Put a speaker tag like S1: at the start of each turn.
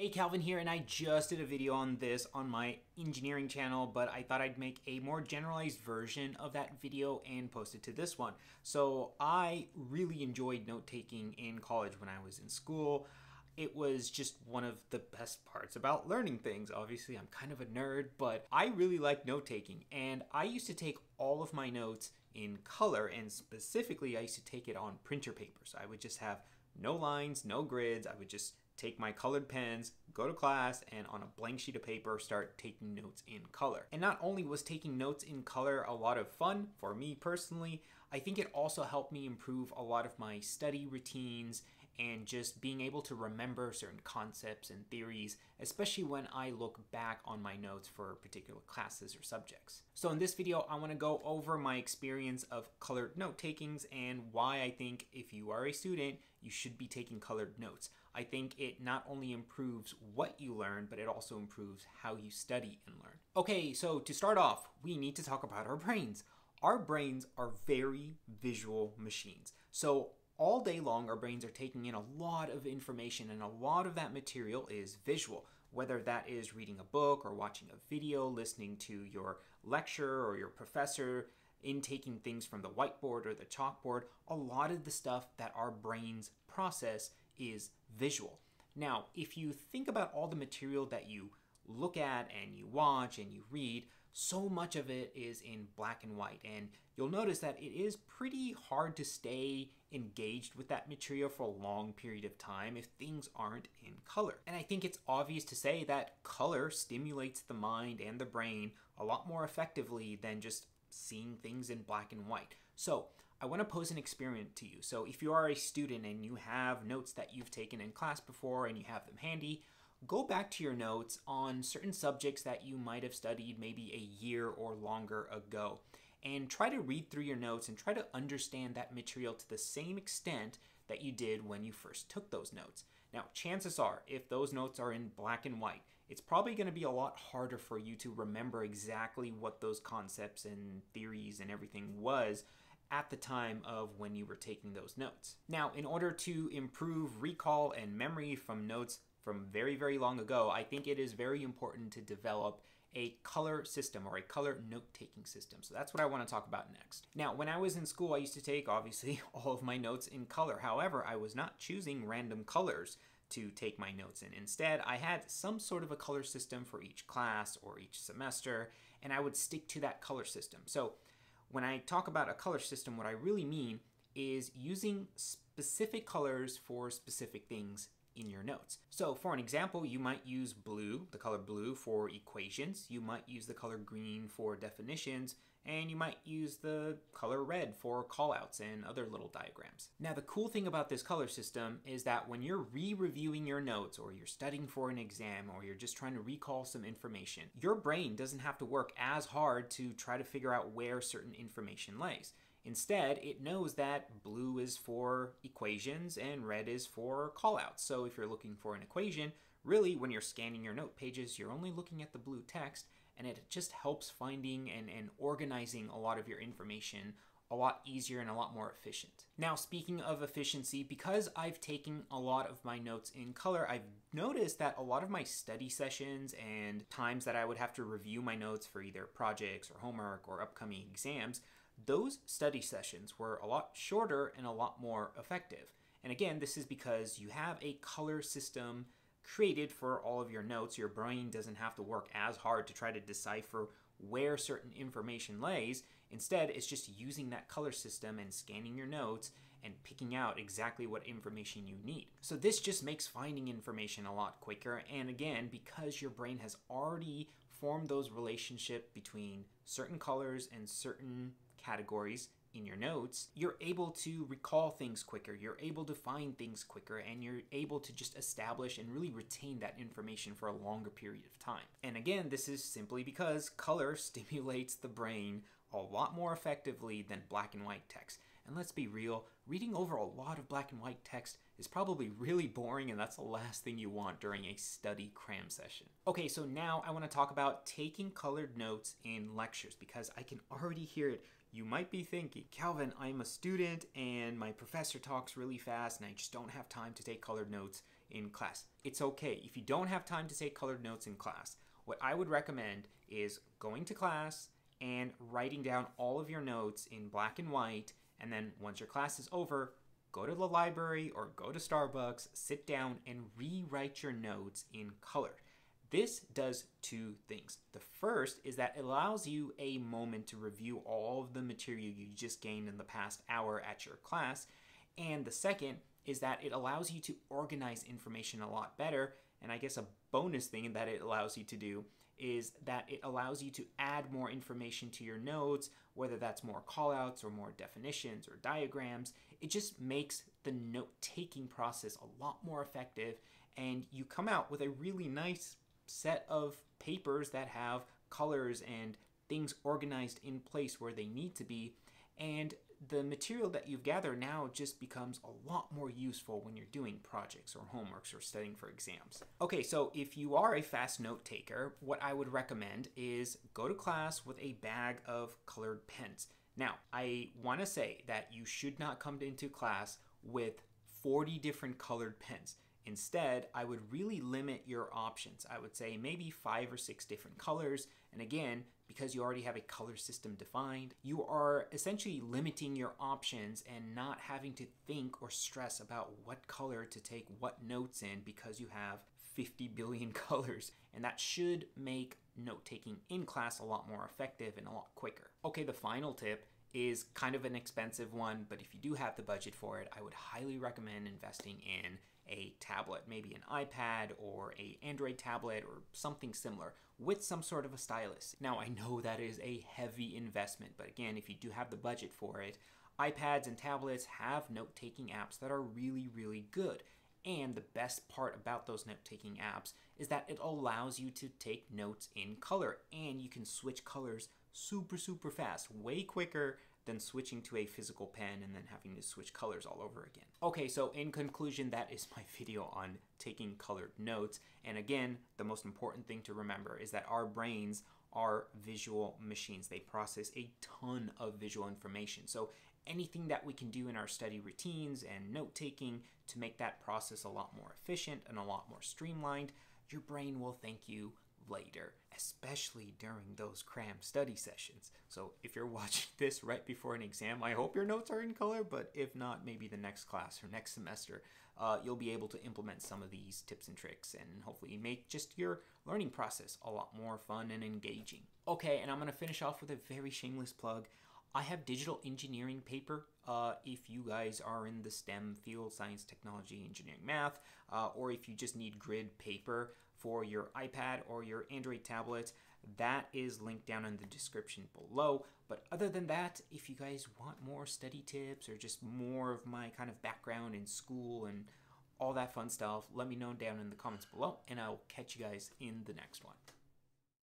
S1: Hey Calvin here and I just did a video on this on my engineering channel but I thought I'd make a more generalized version of that video and post it to this one. So I really enjoyed note-taking in college when I was in school. It was just one of the best parts about learning things. Obviously I'm kind of a nerd but I really like note-taking and I used to take all of my notes in color and specifically I used to take it on printer paper. So I would just have no lines, no grids. I would just take my colored pens, go to class, and on a blank sheet of paper start taking notes in color. And not only was taking notes in color a lot of fun for me personally, I think it also helped me improve a lot of my study routines and just being able to remember certain concepts and theories, especially when I look back on my notes for particular classes or subjects. So in this video, I wanna go over my experience of colored note takings and why I think if you are a student, you should be taking colored notes. I think it not only improves what you learn, but it also improves how you study and learn. Okay, so to start off, we need to talk about our brains. Our brains are very visual machines. So all day long, our brains are taking in a lot of information and a lot of that material is visual, whether that is reading a book or watching a video, listening to your lecture or your professor, intaking things from the whiteboard or the chalkboard, a lot of the stuff that our brains process is visual. Now, if you think about all the material that you look at and you watch and you read, so much of it is in black and white. And you'll notice that it is pretty hard to stay engaged with that material for a long period of time if things aren't in color. And I think it's obvious to say that color stimulates the mind and the brain a lot more effectively than just seeing things in black and white. So I want to pose an experiment to you. So if you are a student and you have notes that you've taken in class before and you have them handy, go back to your notes on certain subjects that you might have studied maybe a year or longer ago and try to read through your notes and try to understand that material to the same extent that you did when you first took those notes. Now, chances are, if those notes are in black and white, it's probably going to be a lot harder for you to remember exactly what those concepts and theories and everything was at the time of when you were taking those notes. Now, in order to improve recall and memory from notes from very, very long ago, I think it is very important to develop a color system or a color note-taking system. So that's what I want to talk about next. Now, when I was in school, I used to take, obviously, all of my notes in color. However, I was not choosing random colors to take my notes in. Instead, I had some sort of a color system for each class or each semester, and I would stick to that color system. So when I talk about a color system, what I really mean is using specific colors for specific things in your notes. So for an example, you might use blue, the color blue for equations, you might use the color green for definitions, and you might use the color red for callouts and other little diagrams. Now the cool thing about this color system is that when you're re-reviewing your notes or you're studying for an exam or you're just trying to recall some information, your brain doesn't have to work as hard to try to figure out where certain information lays. Instead, it knows that blue is for equations and red is for callouts. So if you're looking for an equation, really when you're scanning your note pages, you're only looking at the blue text and it just helps finding and, and organizing a lot of your information a lot easier and a lot more efficient. Now, speaking of efficiency, because I've taken a lot of my notes in color, I've noticed that a lot of my study sessions and times that I would have to review my notes for either projects or homework or upcoming exams those study sessions were a lot shorter and a lot more effective. And again, this is because you have a color system created for all of your notes. Your brain doesn't have to work as hard to try to decipher where certain information lays. Instead, it's just using that color system and scanning your notes and picking out exactly what information you need. So this just makes finding information a lot quicker. And again, because your brain has already formed those relationship between certain colors and certain categories in your notes, you're able to recall things quicker, you're able to find things quicker, and you're able to just establish and really retain that information for a longer period of time. And again, this is simply because color stimulates the brain a lot more effectively than black and white text. And let's be real, reading over a lot of black and white text is probably really boring and that's the last thing you want during a study cram session. Okay, so now I want to talk about taking colored notes in lectures because I can already hear it. You might be thinking, Calvin, I'm a student and my professor talks really fast and I just don't have time to take colored notes in class. It's okay. If you don't have time to take colored notes in class, what I would recommend is going to class and writing down all of your notes in black and white. And then once your class is over, go to the library or go to Starbucks, sit down, and rewrite your notes in color. This does two things. The first is that it allows you a moment to review all of the material you just gained in the past hour at your class. And the second is that it allows you to organize information a lot better. And I guess a bonus thing that it allows you to do is that it allows you to add more information to your notes, whether that's more callouts or more definitions or diagrams. It just makes the note taking process a lot more effective, and you come out with a really nice set of papers that have colors and things organized in place where they need to be. And the material that you've gathered now just becomes a lot more useful when you're doing projects or homeworks or studying for exams. Okay, so if you are a fast note taker, what I would recommend is go to class with a bag of colored pens. Now, I want to say that you should not come into class with 40 different colored pens. Instead, I would really limit your options. I would say maybe five or six different colors. And again, because you already have a color system defined, you are essentially limiting your options and not having to think or stress about what color to take what notes in because you have 50 billion colors. And that should make note taking in class a lot more effective and a lot quicker. Okay, the final tip is kind of an expensive one, but if you do have the budget for it, I would highly recommend investing in a tablet, maybe an iPad or a Android tablet or something similar with some sort of a stylus. Now I know that is a heavy investment, but again, if you do have the budget for it, iPads and tablets have note-taking apps that are really, really good. And the best part about those note taking apps is that it allows you to take notes in color and you can switch colors super, super fast, way quicker than switching to a physical pen and then having to switch colors all over again. Okay, so in conclusion, that is my video on taking colored notes. And again, the most important thing to remember is that our brains are visual machines. They process a ton of visual information. So anything that we can do in our study routines and note taking to make that process a lot more efficient and a lot more streamlined, your brain will thank you later, especially during those cram study sessions. So if you're watching this right before an exam, I hope your notes are in color, but if not, maybe the next class or next semester, uh, you'll be able to implement some of these tips and tricks and hopefully make just your learning process a lot more fun and engaging. Okay, and I'm to finish off with a very shameless plug. I have digital engineering paper. Uh, if you guys are in the STEM field, science, technology, engineering, math, uh, or if you just need grid paper, for your iPad or your Android tablet. That is linked down in the description below. But other than that, if you guys want more study tips or just more of my kind of background in school and all that fun stuff, let me know down in the comments below, and I'll catch you guys in the next one.